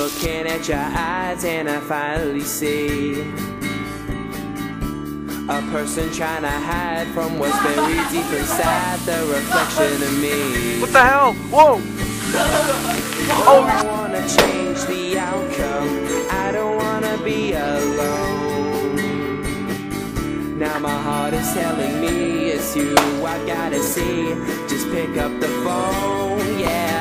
looking at your eyes and I finally see a person trying to hide from what's buried deep inside the reflection of me. What the hell? Whoa! Oh, I wanna change the outcome. I don't wanna be alone. Now my heart is telling me it's you I gotta see. Just pick up the phone, yeah.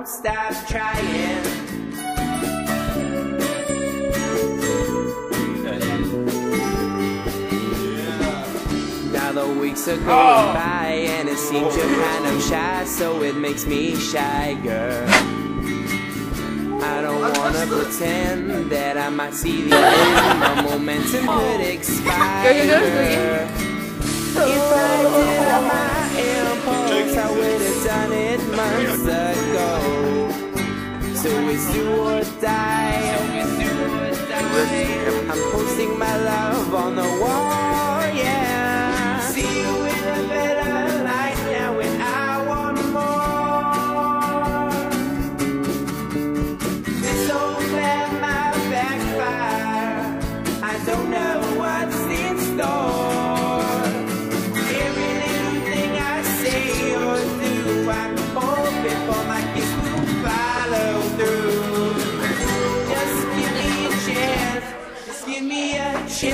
I won't stop trying. Now the weeks are going by and it seems you're kind of shy, so it makes me shy, girl. I don't wanna pretend that I might see the end. My momentum could expire. If I did on my impulse, I would have done it months ago. It's do give me a chance.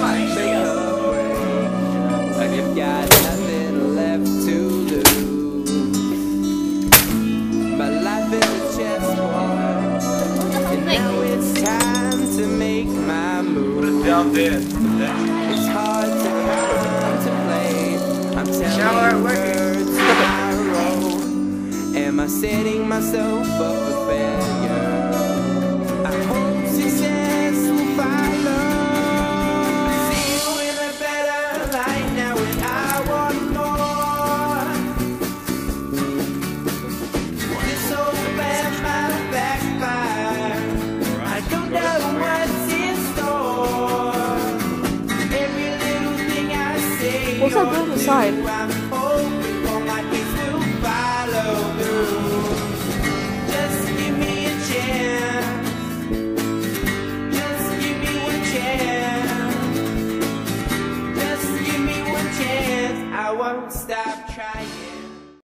Make a break. Like you've got nothing left to lose. My life is a chessboard, and now it's time to make my move. Down there. It's hard to contemplate. I'm telling Shower you working. words tomorrow. Am I setting myself up for failure? I hope success will follow. See you in a better light now, and I want more. This old might backfire. I don't know what's in store. Every little thing I say What's up or on the side?